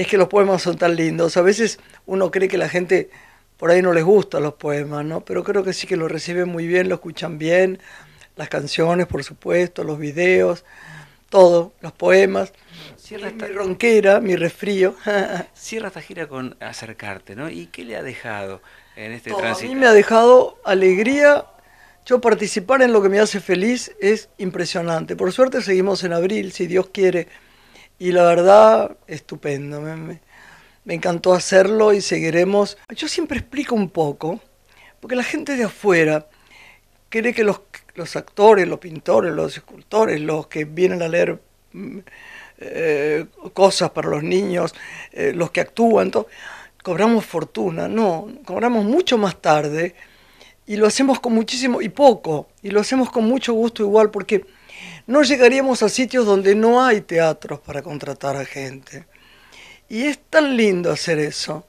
es que los poemas son tan lindos. A veces uno cree que la gente por ahí no les gustan los poemas, ¿no? Pero creo que sí que lo reciben muy bien, lo escuchan bien, las canciones, por supuesto, los videos, todo, los poemas. Cierra mi ronquera, mi resfrío. Cierra esta gira con acercarte, ¿no? ¿Y qué le ha dejado en este tránsito? A mí me ha dejado alegría. Yo participar en lo que me hace feliz es impresionante. Por suerte seguimos en abril, si Dios quiere. Y la verdad, estupendo. Me, me encantó hacerlo y seguiremos. Yo siempre explico un poco, porque la gente de afuera cree que los, los actores, los pintores, los escultores, los que vienen a leer mm, eh, cosas para los niños, eh, los que actúan, cobramos fortuna. No, cobramos mucho más tarde y lo hacemos con muchísimo y poco, y lo hacemos con mucho gusto igual, porque no llegaríamos a sitios donde no hay teatros para contratar a gente. Y es tan lindo hacer eso,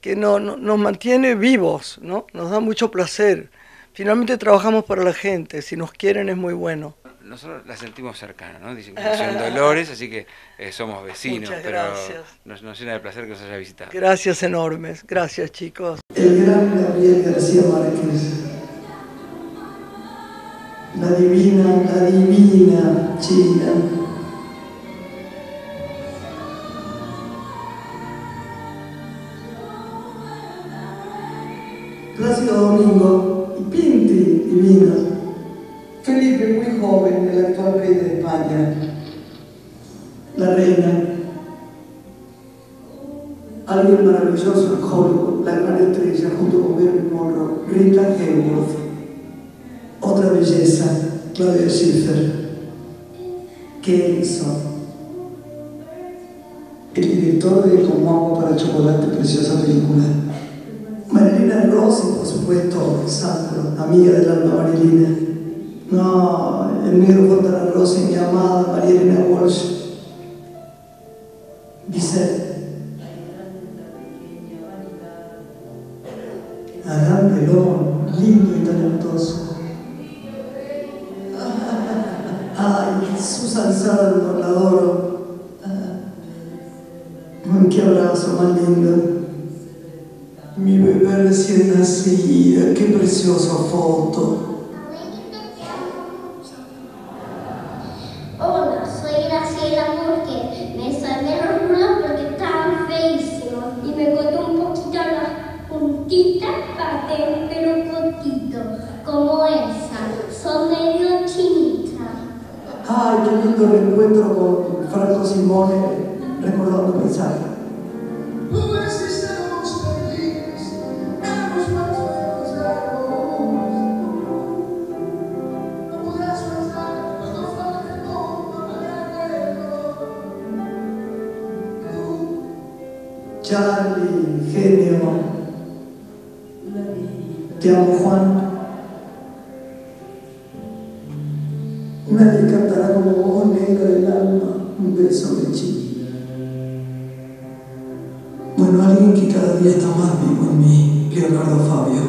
que no, nos mantiene vivos, ¿no? Nos da mucho placer. Finalmente trabajamos para la gente, si nos quieren es muy bueno. Nosotros la sentimos cercana, ¿no? Dicen que son Dolores, así que eh, somos vecinos, Muchas pero gracias. Nos, nos, llena de placer que nos haya visitado. Gracias enormes, gracias chicos. El gran Gabriel García Márquez. La divina, la divina China. Plácido Domingo y Pinti divino. Felipe, muy joven, el actual rey de España. La reina. Alguien maravilloso en Hollywood, la gran estrella, junto con Marilyn Monroe, Rita Hayworth. Belleza, Claudia Schiffer. Kelson. El director de Como agua para chocolate, preciosa película. Marilina Rossi, por supuesto, Sandro, amiga del alma Marilina. No, el negro Fontana Rossi, mi amada María Elena Walsh. Dice, Adán Pelón, Qué abrazo más lindo. Mi bebé recién nacida, qué preciosa foto. Hola, soy Graciela Murque. Me salvé los rulos porque estaban feísimos y me corté un poquito las puntitas para tener un pelo cortito, como esa. Son medio chinitas. Ay, qué lindo reencuentro con Franco Simone, recordando mensaje. Charlie, genio. Te amo, Juan. Nadie cantará como vos, negra del alma, un beso de chico. Que cada día está más vivo en mí, Leonardo Fabio.